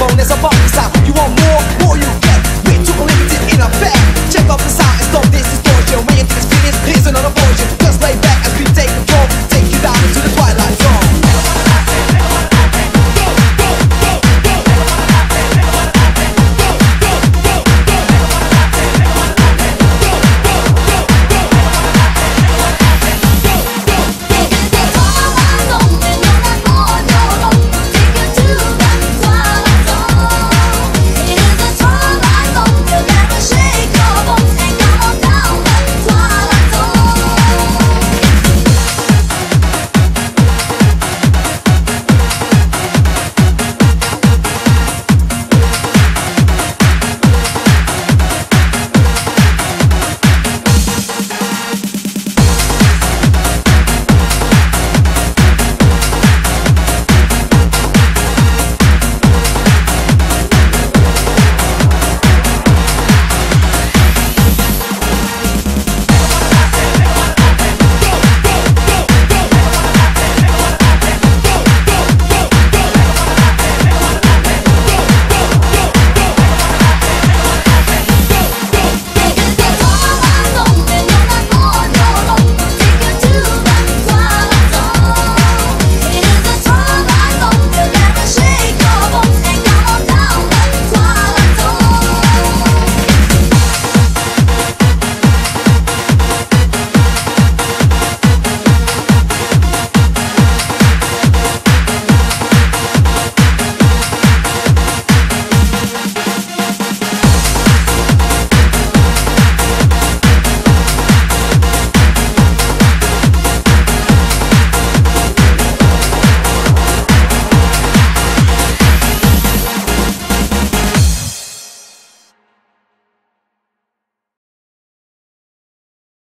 vão nessa boxa